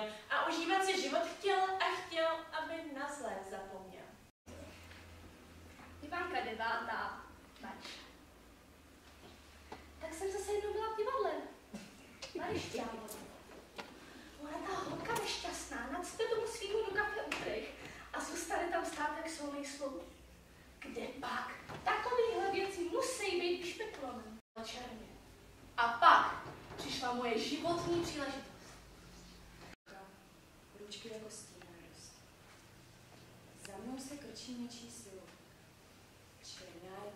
měl a užívat si život chtěl a chtěl, aby na zlé zapomněl. Ivanka devátá. Mač. Tak jsem zase jednou byla v divadle. Marišťan.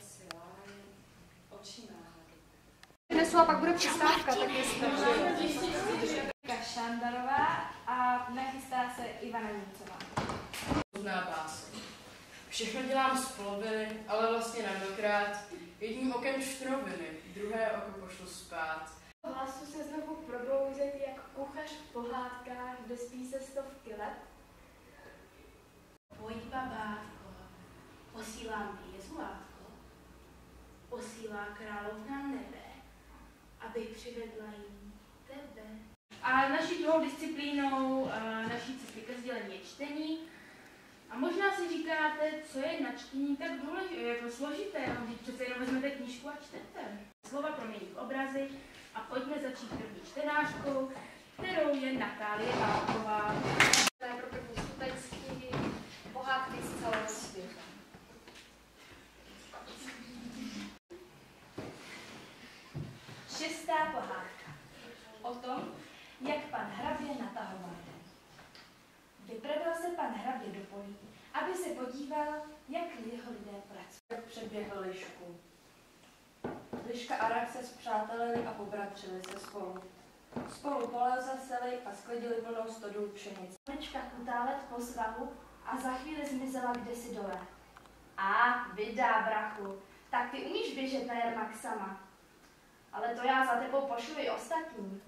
Celá, jen oči. Nesu a pak bude přestávka, tak jestli Šandarová a nachystá se Ivana Němcová. Zná báseň. Všechno dělám z poloviny, ale vlastně na dvakrát. Jedním okem štroviny, druhé oko pošlu spát. Hlasu se znovu probouzet jak kuchař v pohádkách, kde spí se stovky let. Pojď, babátko, posílám ti jezulátko, posílá královna nebe, aby přivedla jim tebe. A naší druhou disciplínou a naší cesty ke sdělení je čtení. A možná si říkáte, co je na čtení tak důležité, jako složité, no, když přece jenom vezmete knížku a čtete. Slova promění v obrazy a pojďme začít první čtenářkou, kterou je Natálie Válková. Šestá pohádka. O tom, jak pan hrabě natahoval. Vypravil se pan hrabě do polí, aby se podíval, jak jeho lidé pracují. Předběhl lišku. Liška a rak se zpřátelili a pobratřili se spolu. Spolu pole zaseli a sklidili plnou stodu pšenice. Mečka kutálet po svahu a za chvíli zmizela kdesi dole. A, vydá, brachu, tak ty umíš běžet na jarmak sama. Ale to já za tebou pošlu i ostatní.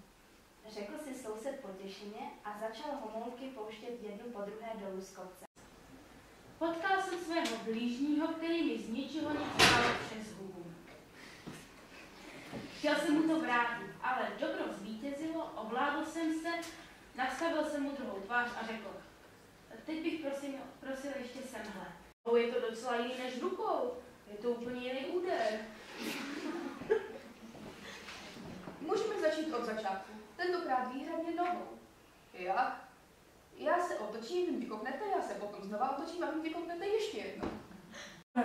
Řekl si soused potěšeně a začal homolky pouštět jednu po druhé dolů z kopce. Potkal jsem svého blížního, který mi z ničeho nic dal přes hubu. Chtěl jsem mu to vrátit, ale dobro zvítězilo, ovládl jsem se, nastavil jsem mu druhou tvář a řekl, teď bych prosím, prosil ještě semhle. Je to docela jiný než rukou, je to úplně jiný úder. Začít od začátku. Tentokrát výhradně nohou. Jak? Já se otočím, vy kopnete, já se potom znova otočím a vy kopnete ještě jednou.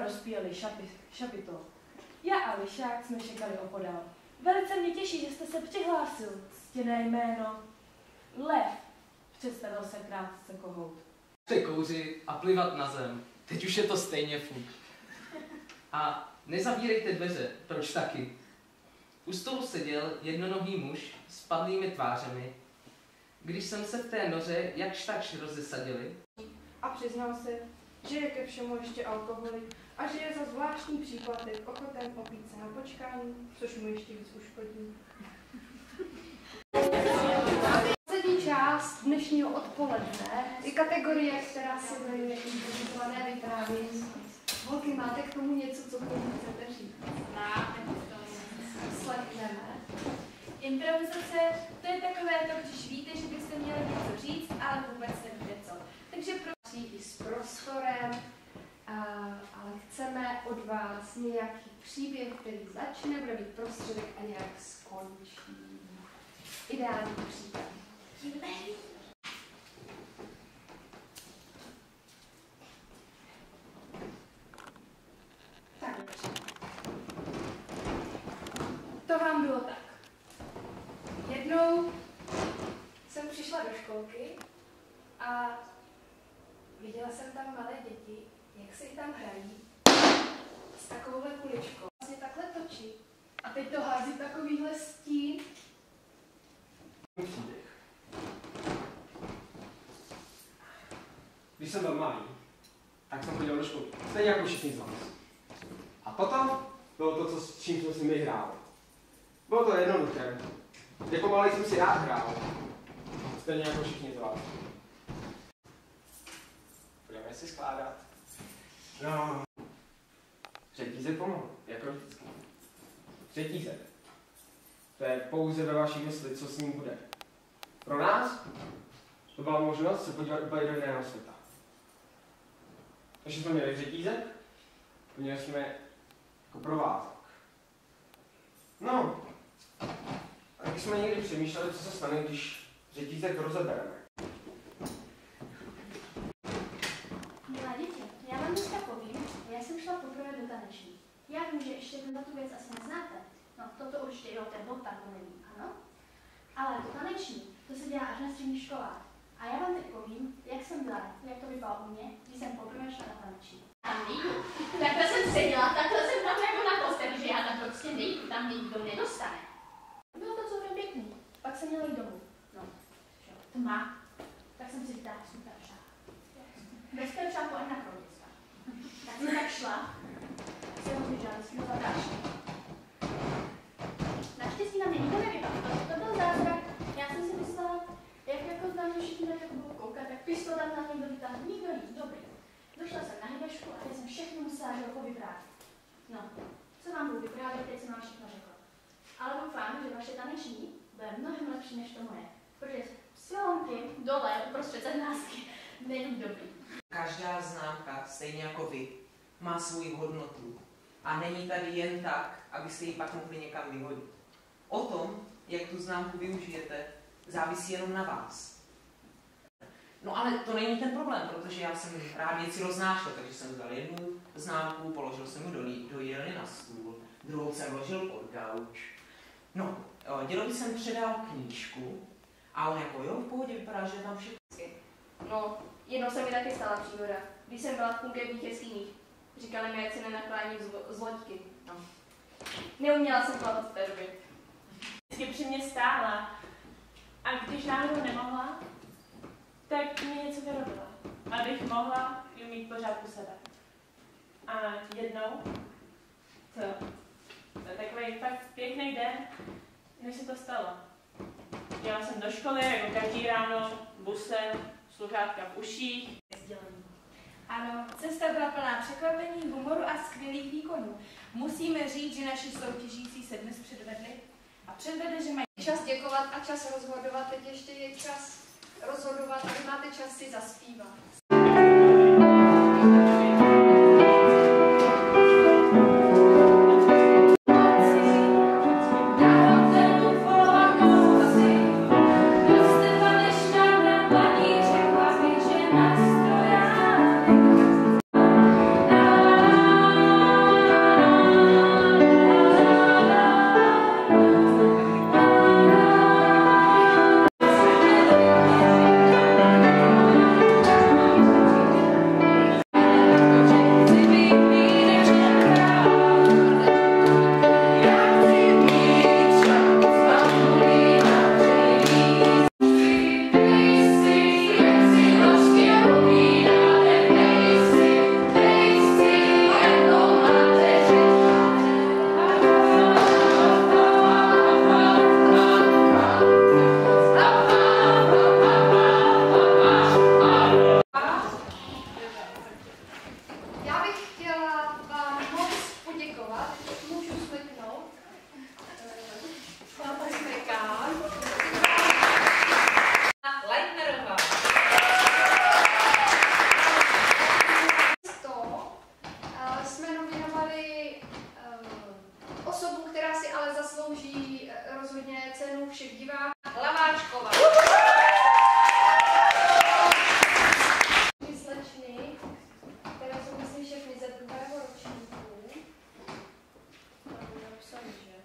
Rozpíjeli šapi, šapito. Já a Lišák jsme čekali opodál. Velice mě těší, že jste se přihlásil. Ctěné jméno. Lev. Představil se krátce kohout. Chce kouřit a plivat na zem. Teď už je to stejně fuk. A nezavírejte dveře, proč taky? U stolu seděl jednonohý muž s padlými tvářemi. Když jsem se v té noře jakž takž rozesadili, a přiznal se, že je ke všemu ještě alkoholik a že je za zvláštní příplatek ochoten opít se na počkání, což mu ještě víc uškodí. Poslední část dnešního odpoledne je kategorie, která se jmenuje improvizované vyprávění. Holky, máte k tomu něco, co k tomu chcete říct? Slechneme. Improvizace, to je takové to, když víte, že byste měli něco říct, ale vůbec nevíte co. Takže pro... i s prostorem, ale chceme od vás nějaký příběh, který začne, bude mít prostředek a nějak skončí. Ideální příběh To vám bylo tak. Jednou jsem přišla do školky a viděla jsem tam malé děti, jak si tam hrají s takovouhle kuličkou. Vlastně takhle točí. A teď to hází takovýhle stín. Když jsem byl malý, tak jsem chodil do školy. Stejně jako všichni z vás. A potom bylo to, co, s čím jsme si my hráli. Bylo to jednoduché. Jako malý jsem si rád hrál. Stejně jako všichni z vás. Budeme si skládat. No. Řetízek pomalu, jako vždycky. Řetízek. To je pouze ve vaší mysli, co s ním bude. Pro nás to byla možnost se podívat úplně do jiného světa. Takže jsme měli řetízek, měli jsme Jako provázek. No, a když jsme někdy přemýšleli, co se stane, když řetízek rozebereme. Milá děti, já vám dneska povím, já jsem šla poprvé do taneční. Já vím, že ještě tenhle tu věc asi neznáte. No, toto určitě jo, ten bod tam není, ano? Ale to taneční, to se dělá až na středních školách. A já vám teď povím, jak jsem byla, jak to vypadalo u mě, když jsem poprvé šla na taneční. Tam nejdu. Takhle jsem seděla, takhle jsem tam jako na posteli, že já tam prostě nejdu, tam nikdo nedostane. Bylo to celkem pěkný. Pak jsem měla jít domů. Tma. Tak jsem si říkala, super šla. Bez šápu ani na kroutická. Tak jsem tak šla, tak jsem rozběžela do svého zatáčku. Naštěstí na mě nikdo nevypadl, to byl zázrak. Já jsem si myslela, jak jako znám, že všichni tak jako budou koukat, tak pistol tam na někdo vytáhne, nikdo nic, dobrý. Došla jsem na hybešku a teď jsem všechno musela želko vyprávět. No, co vám budu vyprávět, teď jsem vám všechno řekla. Ale doufám, že vaše taneční bude mnohem lepší než to moje. Protože silonky dole uprostřed sednáctky není dobrý. Každá známka, stejně jako vy, má svoji hodnotu. A není tady jen tak, abyste ji pak mohli někam vyhodit. O tom, jak tu známku využijete, závisí jenom na vás. No ale to není ten problém, protože já jsem rád věci roznášel, takže jsem vzal jednu známku, položil jsem ji do, do jídelny na stůl, druhou jsem vložil pod gauč. No, eh, dědovi jsem předal knížku a on jako jo, v pohodě, vypadá, že je tam všechno. No, jednou se mi taky stala příhoda. Když jsem byla v půlkevních jeskyních, říkali mi, jak se nenaklání z, z loďky. No. Neuměla jsem plavat v té době. Vždycky při mě stála a když náhodou nemohla, tak mě něco vyrobila, abych mohla ji mít pořád u sebe. A jednou, to, to je takový fakt pěkný den, než se to stalo. Jela jsem do školy, jako každý ráno, busem, sluchátka v uších. Ano, cesta byla plná překvapení, humoru a skvělých výkonů. Musíme říct, že naši soutěžící se dnes předvedli a předvedli, že mají Čas děkovat a čas rozhodovat, teď ještě je čas rozhodovat a máte čas si zaspívat. Zaslouží eh, rozhodně cenu všech diváků. Slečny, které jsou myslím všechny ze druhého ročníku. Tam napsaný, že?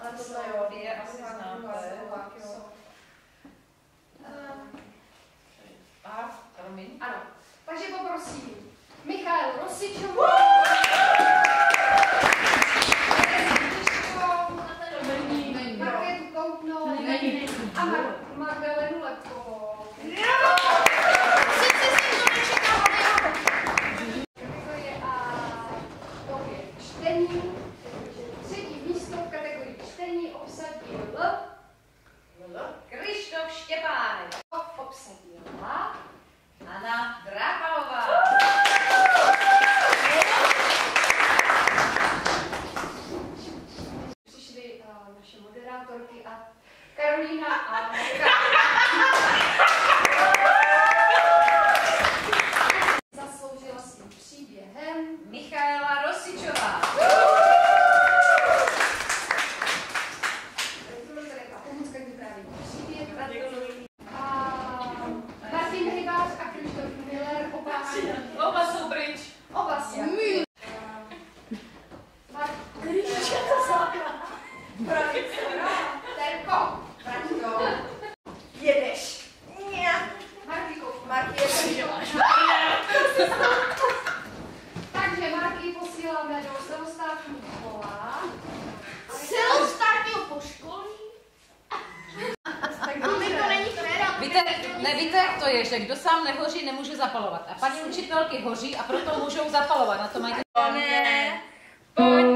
Ale jo, je asi. Eh, A, promiň. Ano, takže poprosím Michal Rosičovou, Profesoratelko, jedeš. Takže posíláme do Víte, jak to je, že kdo sám nehoří, nemůže zapalovat. A paní učitelky hoří a proto můžou zapalovat. Na to mají... Pane, pojď.